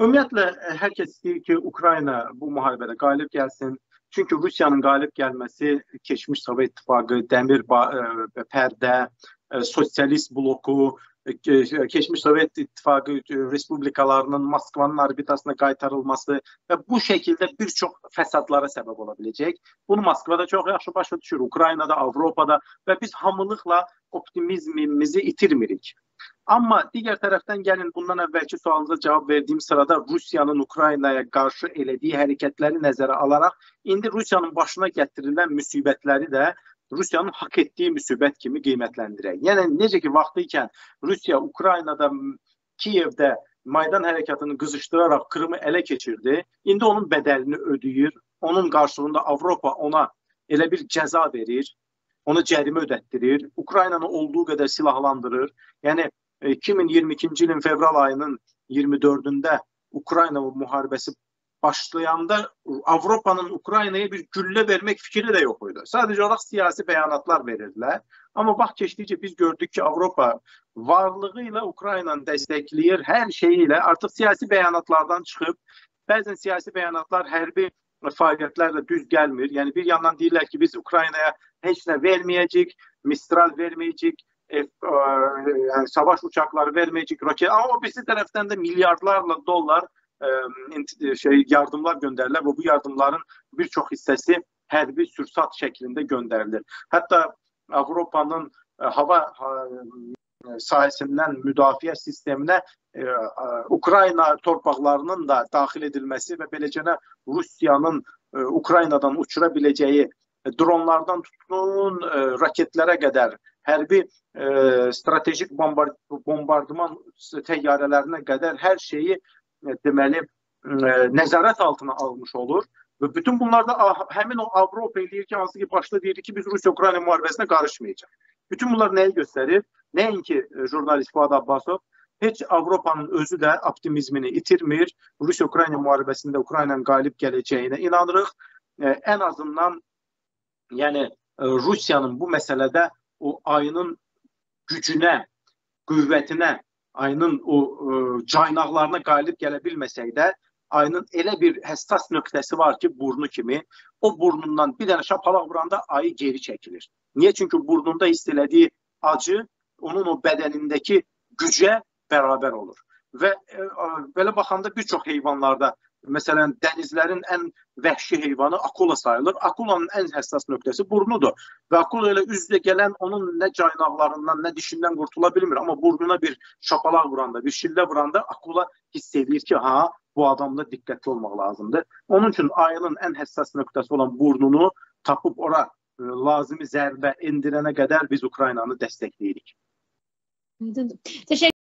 Ümumiyyətlə hər kəs istəyir ki, Ukrayna bu müharibədə qalib gəlsin. Çünki Rusiyanın qalib gəlməsi keçmiş Sovet İttifaqı, dəmir pərdə, sosialist bloku, keçmiş Sovet İttifaqı respublikalarının Moskvanın orbitasına qaytarılması və bu şəkildə bir çox fəsadlara səbəb ola biləcək. Bunu Moskvada çox yaxşı başa düşür, Ukraynada, Avropada və biz hamılıqla optimizmimizi itirmirik. Amma digər tərəfdən gəlin bundan əvvəlki sualınıza cavab verdiyim sırada Rusiyanın Ukraynaya qarşı elədiyi hərəkətləri nəzərə alaraq indi Rusiyanın başına gətirilən müsibətləri də Rusiyanın hak etdiyi müsibət kimi qiymətləndirək. Yəni necə ki vaxtı ikən Rusiya Ukraynada Kiyevdə Maydan hərəkatını qızışdıraraq Krımı ələ keçirdi. İndi onun bədəlini ödəyir. Onun qarşılığında Avropa ona elə bir cəza verir. Ona cərimə ödətdirir. Ukraynanı olduğu qədər silahlandırır. Yəni 2022-ci ilin fevral ayının 24-də Ukrayna müharibəsi başlayanda Avropanın Ukraynaya bir güllə vermək fikri də yox idi. Sadəcə olaraq siyasi bəyanatlar verirdilər. Amma vaxt keçdikcə biz gördük ki, Avropa varlığı ilə Ukraynanı dəstəkləyir, hər şeyi ilə artıq siyasi bəyanatlardan çıxıb, bəzən siyasi bəyanatlar hərbi fəaliyyətlərlə düz gəlmir. Yəni bir yandan deyirlər ki, biz Ukraynaya heç nə verməyəcəyik, Mistral verməyəcəyik, e, e, yəni savaş uçaqları verməyəcəyik, roket. Amma o birisi tərəfdən də milyardlarla dollar şey yardımlar göndərilir və bu yardımların bir çox hissəsi hərbi sürsat şəklində göndərilir. Hətta Avropanın hava sahəsindən müdafiə sisteminə e, Ukrayna torpaqlarının da daxil edilməsi və beləcə Rusiyanın e, Ukraynadan uçura biləcəyi dronlardan tutun e, raketlərə qədər hərbi e, strateji bombard bombardman təyyarələrinə qədər hər şeyi deməli nəzarət altına almış olur. Və bütün bunlarda həmin o Avropa eləyir ki, hansı ki başda deyirdi ki, biz Rusiya-Ukrayna müharibəsinə qarışmayacaq. Bütün bunlar nəyi göstərir? Nəinki jurnalist Fuad Abbasov, heç Avropanın özü də optimizmini itirmir. Rusiya-Ukrayna müharibəsində Ukraynanın qalib gələcəyinə inanırıq. Ən azından yəni Rusiyanın bu məsələdə o ayının gücünə, qüvvətinə ayının o e, caynaqlarına qalib gələ bilməsək də, ayının elə bir həssas nöqtəsi var ki, burnu kimi, o burnundan bir dənə şapalaq vuranda ayı geri çəkilir. Niyə? Çünki burnunda hiss elədiyi acı onun o bədənindəki gücə bərabər olur. Və e, belə baxanda bir çox heyvanlarda Məsələn, dənizlərin ən vəhşi heyvanı akula sayılır. Akulanın ən həssas nöqtəsi burnudur. Və akula ilə üz-üzə gələn onun nə caynaqlarından, nə dişindən qurtula bilmir. Amma burnuna bir şapalaq vuranda, bir şillə vuranda akula hiss edir ki, ha, bu adamda diqqətli olmaq lazımdır. Onun üçün ayının ən həssas nöqtəsi olan burnunu tapıb ora e, lazımi zərbə endirənə qədər biz Ukraynanı dəstəkləyirik. Você chega